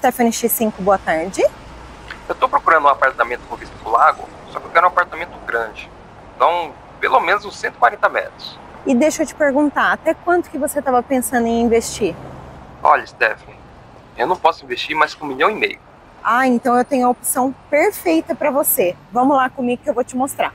Stephanie X5, boa tarde. Eu tô procurando um apartamento com vista pro lago, só que eu quero um apartamento grande. Então, pelo menos uns 140 metros. E deixa eu te perguntar, até quanto que você estava pensando em investir? Olha, Stephanie, eu não posso investir mais que um milhão e meio. Ah, então eu tenho a opção perfeita para você. Vamos lá comigo que eu vou te mostrar.